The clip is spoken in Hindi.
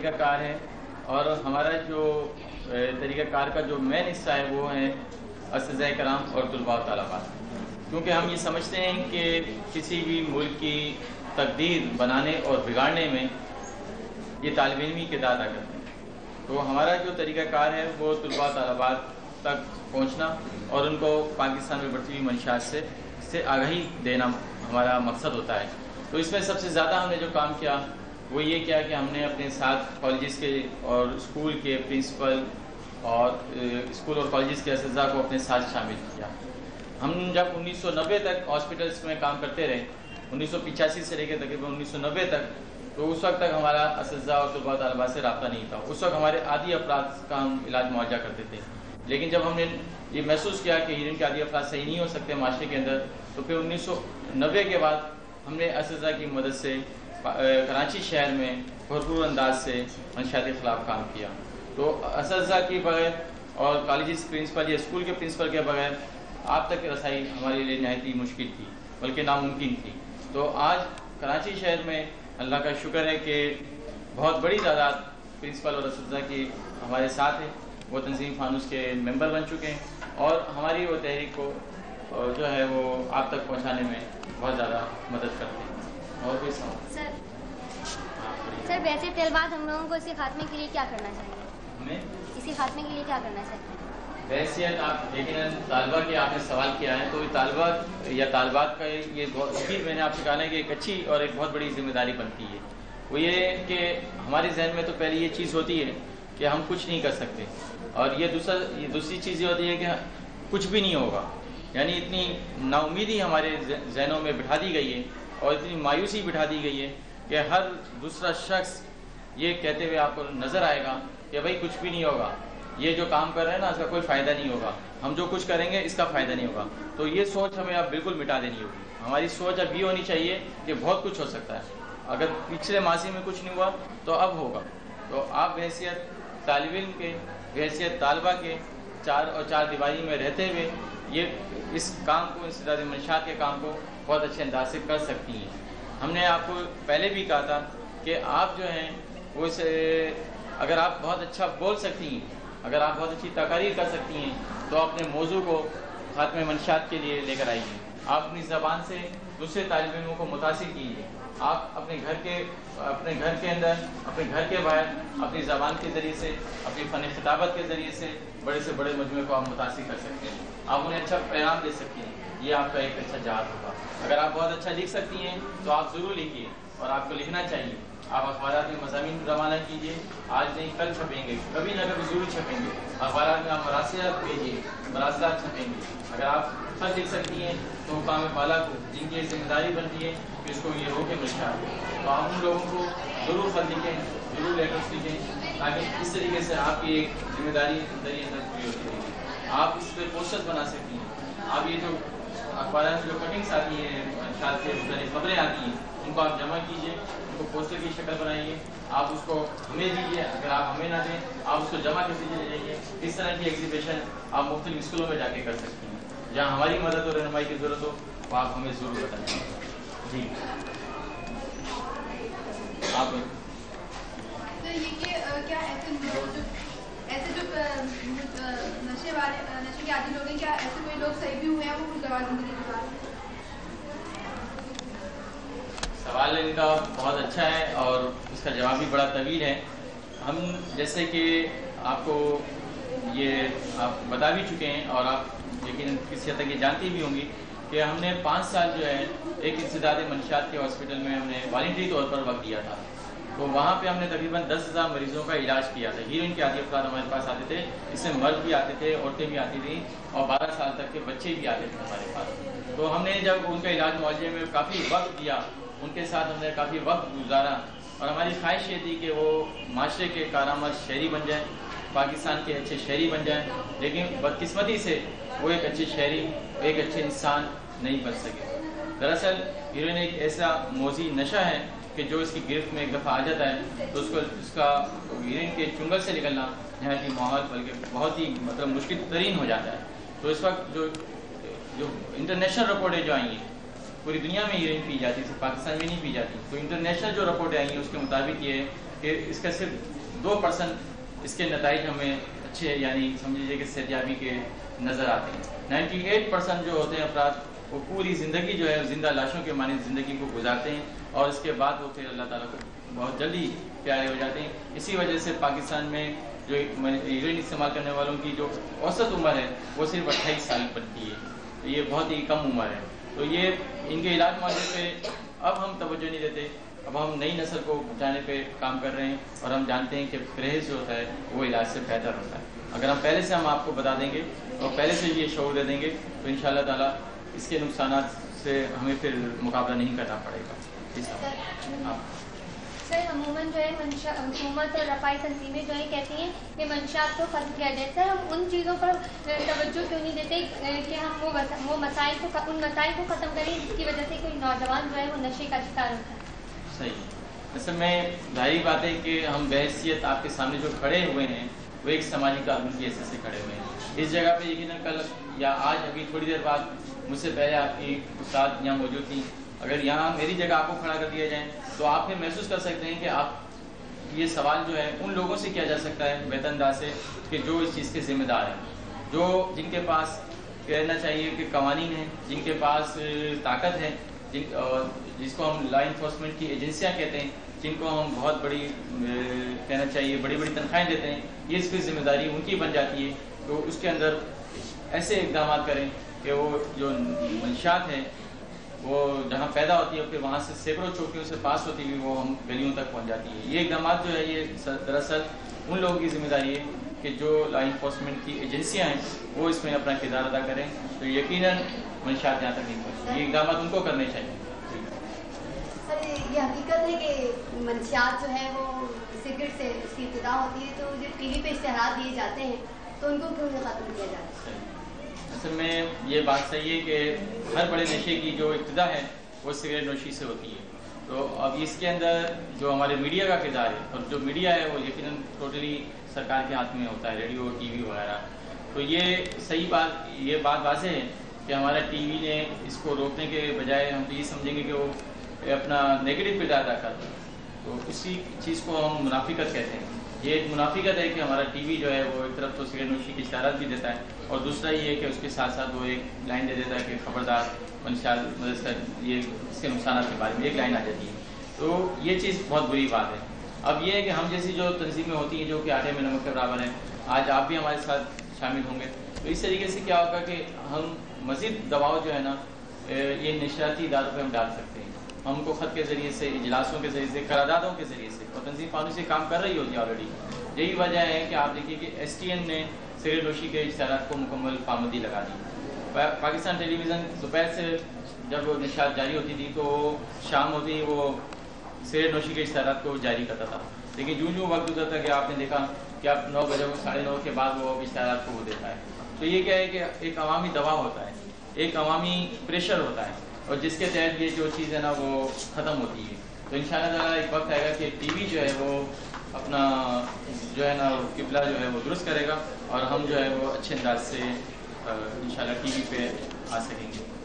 तरीक़ाकार है और हमारा जो तरीक़ाकार का जो मेन हिस्सा है वो है इस कराम और तलबा तलबात क्योंकि हम ये समझते हैं कि किसी भी मुल्क की तकदीर बनाने और बिगाड़ने में ये तालब इलमी के अदा करते हैं। तो हमारा जो तरीक़ाकार है वो तलबा तलबात तक पहुँचना और उनको पाकिस्तान में बढ़ती हुई मंशात से से आगाही देना हमारा मकसद होता है। तो इसमें सबसे ज़्यादा हमने जो काम किया वो ये किया कि हमने अपने साथ कॉलेज़ के और स्कूल के प्रिंसिपल और स्कूल और कॉलेज़ के इस को अपने साथ शामिल किया। हम जब 1990 तक हॉस्पिटल्स में काम करते रहे, उन्नीस से लेकर तकरीबन 1990 तक तो उस वक्त तक हमारा इस और तलबा तलबा से रबता नहीं था। उस वक्त हमारे आदि अपराध का हम इलाज मुआवजा करते थे। लेकिन जब हमने ये महसूस किया कि हीरोइन के आदि अफराद सही नहीं हो सकते माशरे के अंदर तो फिर उन्नीस सौ नब्बे के बाद हमने इसजा की मदद से कराची शहर में भरपूर अंदाज से के खिलाफ काम किया। तो इसजा के बगैर और कॉलेज प्रिंसिपल या स्कूल के प्रिंसिपल के बगैर आप तक रसाई हमारे लिए नहायत ही मुश्किल थी, बल्कि नामुमकिन थी। तो आज कराची शहर में अल्लाह का शुक्र है कि बहुत बड़ी तादाद प्रिंसिपल और इसजा की हमारे साथ है। वो तंजीम फानूस के मेंबर बन चुके हैं और हमारी वो तहरीक को जो है वो आप तक पहुँचाने में बहुत ज़्यादा मदद करते हैं। और कोई सवाल? सर सर वैसे तलबात हम लोगों को इसी खात्मे के लिए क्या करना चाहिए? हमें? इसी खात्मे के लिए क्या करना चाहिए? वैसियत आप लेकिन तालबा के आपने सवाल किया है तो तालबा या तालबात का ये बहुत मैंने आपसे कहा है कि एक अच्छी और एक बहुत बड़ी ज़िम्मेदारी बनती है। वो ये कि हमारे जहन में तो पहले ये चीज़ होती है कि हम कुछ नहीं कर सकते। और ये दूसरा ये दूसरी चीज़ ये होती है कि कुछ भी नहीं होगा। यानी इतनी नाउमीदी हमारे जहनों में बिठा दी गई है और इतनी मायूसी बिठा दी गई है कि हर दूसरा शख्स ये कहते हुए आपको नज़र आएगा कि भाई कुछ भी नहीं होगा। ये जो काम कर रहे हैं ना, इसका कोई फ़ायदा नहीं होगा। हम जो कुछ करेंगे, इसका फ़ायदा नहीं होगा। तो ये सोच हमें अब बिल्कुल मिटा देनी होगी। हमारी सोच अब ये होनी चाहिए कि बहुत कुछ हो सकता है। अगर पिछले मासी में कुछ नहीं हुआ तो अब होगा। तो आप हैसियत तालब इम के हैसियत तालबा के चार और चार दीवारी में रहते हुए ये इस काम को, इस मंशात के काम को बहुत अच्छे अंदाज से कर सकती हैं। हमने आपको पहले भी कहा था कि आप जो हैं, वो इसे, अगर आप बहुत अच्छा बोल सकती हैं, अगर आप बहुत अच्छी तकारीर कर सकती हैं तो अपने मौजू को ख़ात्म मंशात के लिए लेकर आइए। आप अपनी ज़बान से दूसरे तालब इलमों को मुतासर कीजिए। आप अपने घर के, अपने घर के अंदर, अपने घर के बाहर, अपनी ज़बान के ज़रिए से, अपनी फ़न खिताबत के ज़रिए से बड़े से बड़े मजमू को आप मुतासर कर सकते हैं। आप उन्हें अच्छा पैगाम दे सकती हैं। ये आपका एक अच्छा जहाज़ होगा। अगर आप बहुत अच्छा लिख सकती हैं तो आप ज़रूर लिखिए और आपको लिखना चाहिए। आप अखबार में मजामी रवाना कीजिए। आज नहीं, कल छपेंगे। कभी ना कभी ज़रूर छपेंगे। अखबार में आप मरासियात भेजिए मरासलात छपेंगे। अगर आप खत लिख सकती हैं तो काम बाला को, जिनकी ज़िम्मेदारी बनती है कि इसको ये रोके मिलता तो आप उन लोगों को ज़रूर खत लिखें, ज़रूर लेटर्स लिखें, ताकि इस तरीके से आपकी एक ज़िम्मेदारी अंदर ही अंदर पूरी होती रहेगी आप इस पर पोस्टर्स बना सकती हैं। आप ये जो अखबार में जो कटिंग्स आती हैं शायद से खबरें आती हैं, उनको आप जमा कीजिए, उनको पोस्टर की शक्ल बनाइए, आप उसको हमें दीजिए, अगर आप हमें ना दें, आप उसको जमा कर दीजिए जाइए, इस तरह की एग्जीबिशन आप मुख्तलिफ़ स्कूलों में जाके कर सकती हैं। जहाँ हमारी मदद और रहनमाई की ज़रूरत हो, वो आप हमें ज़रूर बताएँ जी। आप तो ये कि क्या ऐसे जो ऐसे जो नशे वाले के क्या ऐसे कोई लोग सही भी हुए हैं वो कुछ सवाल इनका बहुत अच्छा है और इसका जवाब भी बड़ा तवील है। हम जैसे कि आपको ये आप बता भी चुके हैं और आप लेकिन किसी हद तक ये जानती भी होंगी कि हमने पाँच साल जो है एक इंसदाद मंशियात के हॉस्पिटल में हमने वॉल्ट्री तौर पर वक्त दिया था। तो वहाँ पे हमने तकरीबन दस हज़ार मरीज़ों का इलाज किया था। हीरोइन के आदि अफराद हमारे पास आते थे इससे मर्द भी आते थे, औरतें भी आती थी और बारह साल तक के बच्चे भी आते थे हमारे पास। तो हमने जब उनका इलाज मुआवजे में काफ़ी वक्त दिया, उनके साथ हमने काफ़ी वक्त गुजारा और हमारी ख्वाहिश ये थी कि वो माशरे के कारामद शहरी बन जाए, पाकिस्तान के अच्छे शहरी बन जाए, लेकिन बदकस्मती से वो एक अच्छे शहरी, एक अच्छे इंसान नहीं बन सके। दरअसल हीरोइन एक ऐसा मोजी नशा है कि जो इसकी गिरफ्त में एक दफ़ा आ जाता है तो उसको उसका हीरोइन के चुंगल से निकलना यहाँ की माहौल, बल्कि बहुत ही मतलब मुश्किल तरीन हो जाता है। तो इस वक्त जो जो इंटरनेशनल रिपोर्टें जो आई हैं, पूरी दुनिया में हीरोइन पी जाती है पाकिस्तान में नहीं पी जाती। तो इंटरनेशनल जो रिपोर्ट आई हैं, उसके मुताबिक ये है कि इसका सिर्फ़ दो परसेंट इसके नतज हमें अच्छे, यानी समझ लीजिए कि सेहतियाबी के नज़र आते हैं। नाइन्टी एट परसेंट जो होते हैं अफराद वो पूरी ज़िंदगी जो है, ज़िंदा लाशों के मानी ज़िंदगी को गुजारते हैं और इसके बाद वो फिर अल्लाह ताला को बहुत जल्दी प्यारे हो जाते हैं। इसी वजह से पाकिस्तान में जो यूरिन इस्तेमाल करने वालों की जो औसत उम्र है, वो सिर्फ़ अट्ठाईस साल बनती है। तो ये बहुत ही कम उम्र है। तो ये इनके इलाज मुआवजे पे अब हम तवज्जो नहीं देते। अब हम नई नस्ल को बचाने पे काम कर रहे हैं और हम जानते हैं कि परहेज जो होता है, वो इलाज से बेहतर होता है। अगर हम पहले से हम आपको बता देंगे और पहले से ये शोर दे देंगे तो इन ताला इसके नुकसान से हमें फिर मुकाबला नहीं करना पड़ेगा। सर। अमूमन जो है हुकूमत और रफाई तंजीमें जो है कहती हैं कि मंशात को ख़त्म किया जाए सर हम उन चीज़ों पर तवज्जो क्यों नहीं देते कि हम वो वो मसाइल को उन मसाइल को ख़त्म करें जिसकी वजह से कोई नौजवान जो है वो नशे का शिकार होता है। सही। वैसे में ज़ाहिर बात है कि हम बहसीत आपके सामने जो खड़े हुए हैं वो एक समाजी कानून की हैसियत से खड़े हुए हैं। इस जगह पे यकीन कल या आज अभी थोड़ी देर बाद मुझसे पहले आपकी उस्ताद यहाँ मौजूद थी। अगर यहाँ मेरी जगह आपको खड़ा कर दिया जाए तो आप ये महसूस कर सकते हैं कि आप, ये सवाल जो है, उन लोगों से किया जा सकता है बेहतर से कि जो इस चीज़ के जिम्मेदार हैं, जो जिनके पास कहना चाहिए कि कवानीन है, जिनके पास ताकत है, जिन जिसको हम लॉ इन्फोर्समेंट की एजेंसियाँ कहते हैं जिनको हम बहुत बड़ी कहना चाहिए बड़ी बड़ी तनख्वाहें देते हैं, ये इसकी ज़िम्मेदारी उनकी बन जाती है। तो उसके अंदर ऐसे इकदाम करें कि वो जो मंशात है, वो जहाँ पैदा होती है, फिर वहाँ से सैकड़ों चौकियों से पास होती हुई वो हम गलियों तक पहुँच जाती है। ये इकदाम जो है, ये दरअसल उन लोगों की ज़िम्मेदारी है कि जो लॉ इन्फोर्समेंट की एजेंसियाँ हैं, वो इसमें अपना किरदार अदा करें। तो यकीन मंशात यहाँ तक नहीं पहुँचती ये इकदाम उनको करने चाहिए। ये हकीकत है कि मंशियात जो है वो सिगरेट से उसकी इब्तदा होती है तो जो टीवी पे इश्तहार दिए जाते हैं तो उनको क्यों ख़त्म किया जाता? है असल में ये बात सही है कि हर बड़े नशे की जो इब्तदा है, वो सिगरेट नोशी से होती है। तो अब इसके अंदर जो हमारे मीडिया का किरदार है, और जो मीडिया है, वो यकीन टोटली सरकार के हाथ में होता है, रेडियो, टीवी वगैरह। तो ये सही बात, ये बात वाजह है कि हमारा टीवी ने इसको रोकने के बजाय हम तो ये समझेंगे कि वो अपना नेगेटिव किरदार अदा करता है। तो उसी चीज़ को हम मुनाफिकत कहते हैं। ये एक मुनाफिकत है कि हमारा टीवी जो है, वो एक तरफ़ तो सिगरेट नोशी की इशारत भी देता है और दूसरा ये है कि उसके साथ साथ वो एक लाइन दे देता है कि खबरदार मंशाल मतलब ये इसके नुकसान के बारे में एक लाइन आ जाती है। तो ये चीज़ बहुत बुरी बात है। अब ये है कि हम जैसी जो तंजीमें होती हैं, जो कि आटे में नमक के बराबर हैं, आज आप भी हमारे साथ शामिल होंगे। तो इस तरीके से क्या होगा कि हम मज़ीद दबाव जो है ना, ये नशराती इदारों पर हम डाल सकते हैं। हमको ख़त के ज़रिए से, इजलासों के ज़रिए से करारदादों के ज़रिए से, और तनजीम पानी से काम कर रही होती है ऑलरेडी यही वजह है कि आप देखिए कि एस टी एन ने सिर नोशी के इश्तहार को मुकम्मल पाबंदी लगा दी। पाकिस्तान टेलीविज़न दोपहर से जब वो निशात जारी होती थी तो शाम होती वो सिर नोशी के इश्तहार को जारी करता था। लेकिन जूँ जूँ वक्त गुजरता कि आपने देखा कि आप नौ बजे साढ़े नौ के बाद वो इश्तहार को वो देता है। तो ये क्या है कि एक अवामी दबाव होता है, एक अवामी प्रेशर होता है। और जिसके तहत ये जो चीज़ है ना, वो ख़त्म होती है। तो इन शाला एक वक्त आएगा कि टीवी जो है वो अपना जो है ना किबला जो है वो दुरुस्त करेगा और हम जो है वो अच्छे अंदाज से इन टी वी पे आ सकेंगे।